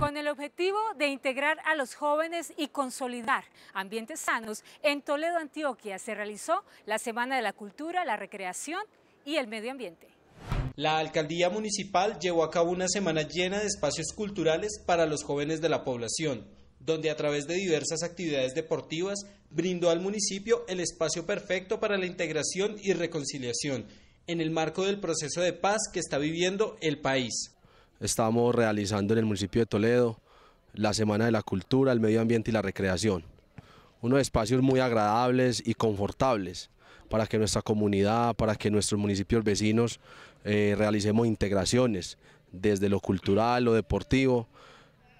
Con el objetivo de integrar a los jóvenes y consolidar ambientes sanos, en Toledo, Antioquia, se realizó la Semana de la Cultura, la Recreación y el Medio Ambiente. La alcaldía municipal llevó a cabo una semana llena de espacios culturales para los jóvenes de la población, donde a través de diversas actividades deportivas brindó al municipio el espacio perfecto para la integración y reconciliación en el marco del proceso de paz que está viviendo el país. Estamos realizando en el municipio de Toledo la Semana de la Cultura, el Medio Ambiente y la Recreación. Unos espacios muy agradables y confortables para que nuestra comunidad, para que nuestros municipios vecinos eh, realicemos integraciones desde lo cultural, lo deportivo.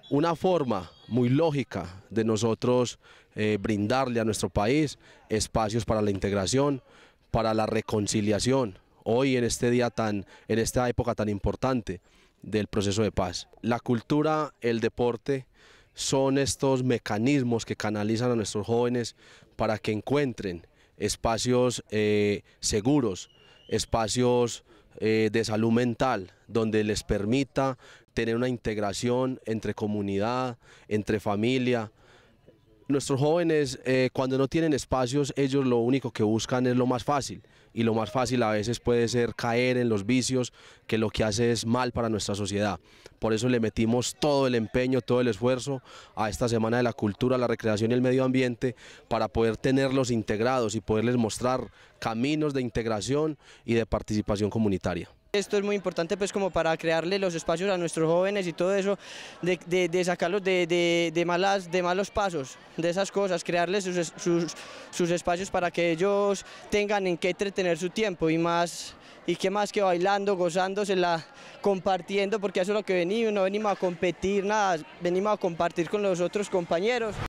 Una forma muy lógica de nosotros eh, brindarle a nuestro país espacios para la integración, para la reconciliación, hoy en este día tan, en esta época tan importante del proceso de paz. La cultura, el deporte son estos mecanismos que canalizan a nuestros jóvenes para que encuentren espacios eh, seguros, espacios eh, de salud mental, donde les permita tener una integración entre comunidad, entre familia, Nuestros jóvenes eh, cuando no tienen espacios, ellos lo único que buscan es lo más fácil y lo más fácil a veces puede ser caer en los vicios que lo que hace es mal para nuestra sociedad. Por eso le metimos todo el empeño, todo el esfuerzo a esta Semana de la Cultura, la Recreación y el Medio Ambiente para poder tenerlos integrados y poderles mostrar caminos de integración y de participación comunitaria. Esto es muy importante pues como para crearle los espacios a nuestros jóvenes y todo eso, de, sacarlos de, malas, de malos pasos, de esas cosas, crearles sus, espacios para que ellos tengan en qué entretener su tiempo y más y qué más que bailando, gozándosela, compartiendo, porque eso es lo que venimos, no venimos a competir, nada, venimos a compartir con los otros compañeros.